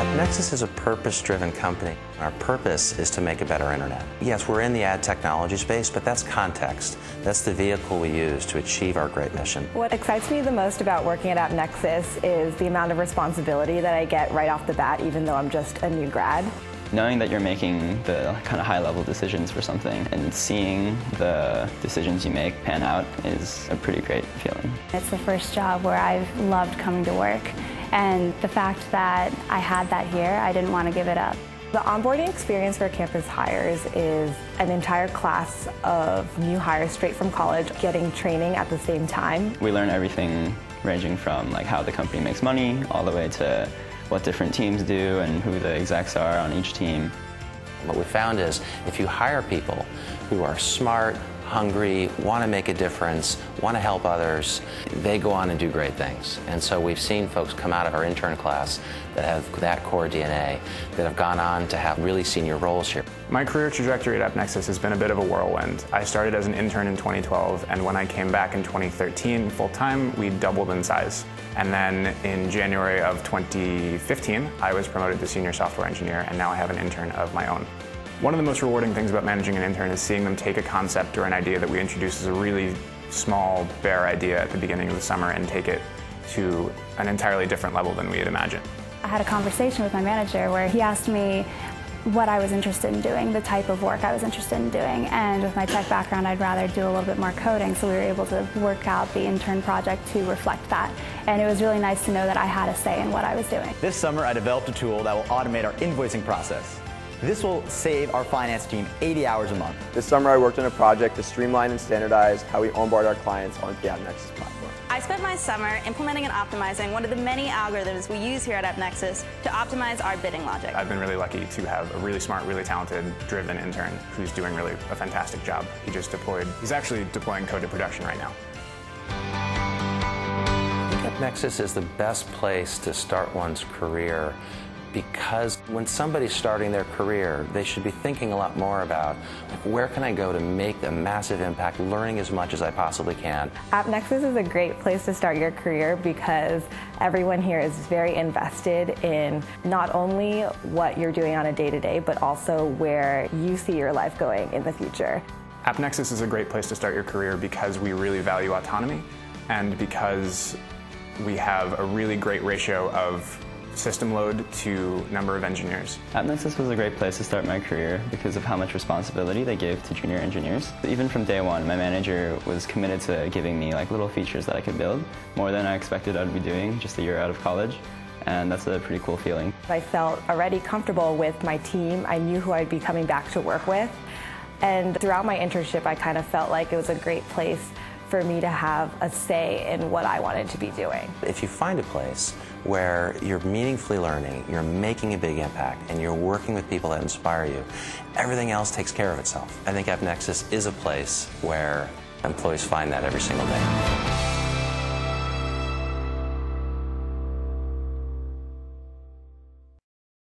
AppNexus is a purpose-driven company. Our purpose is to make a better internet. Yes, we're in the ad technology space, but that's context. That's the vehicle we use to achieve our great mission. What excites me the most about working at AppNexus is the amount of responsibility that I get right off the bat, even though I'm just a new grad. Knowing that you're making the kind of high-level decisions for something and seeing the decisions you make pan out is a pretty great feeling. It's the first job where I've loved coming to work. And the fact that I had that here, I didn't want to give it up. The onboarding experience for campus hires is an entire class of new hires straight from college getting training at the same time. We learn everything ranging from like how the company makes money all the way to what different teams do and who the execs are on each team. What we found is if you hire people who are smart, hungry, want to make a difference, want to help others, they go on and do great things. And so we've seen folks come out of our intern class that have that core DNA, that have gone on to have really senior roles here. My career trajectory at AppNexus has been a bit of a whirlwind. I started as an intern in 2012, and when I came back in 2013 full time, we doubled in size. And then in January of 2015, I was promoted to senior software engineer, and now I have an intern of my own. One of the most rewarding things about managing an intern is seeing them take a concept or an idea that we introduced as a really small, bare idea at the beginning of the summer and take it to an entirely different level than we had imagined. I had a conversation with my manager where he asked me what I was interested in doing, the type of work I was interested in doing, and with my tech background, I'd rather do a little bit more coding, so we were able to work out the intern project to reflect that. And it was really nice to know that I had a say in what I was doing. This summer, I developed a tool that will automate our invoicing process. This will save our finance team 80 hours a month. This summer I worked on a project to streamline and standardize how we onboard our clients on the AppNexus platform. I spent my summer implementing and optimizing one of the many algorithms we use here at AppNexus to optimize our bidding logic. I've been really lucky to have a really smart, really talented, driven intern who's doing really a fantastic job. He just deployed, he's actually deploying code to production right now. I think AppNexus is the best place to start one's career because when somebody's starting their career, they should be thinking a lot more about like, where can I go to make a massive impact, learning as much as I possibly can. AppNexus is a great place to start your career because everyone here is very invested in not only what you're doing on a day-to-day, -day, but also where you see your life going in the future. AppNexus is a great place to start your career because we really value autonomy and because we have a really great ratio of system load to number of engineers. At AppNexus was a great place to start my career because of how much responsibility they gave to junior engineers. Even from day one, my manager was committed to giving me like little features that I could build, more than I expected I'd be doing just a year out of college and that's a pretty cool feeling. I felt already comfortable with my team. I knew who I'd be coming back to work with. And throughout my internship, I kind of felt like it was a great place for me to have a say in what I wanted to be doing. If you find a place where you're meaningfully learning, you're making a big impact, and you're working with people that inspire you, everything else takes care of itself. I think AppNexus is a place where employees find that every single day.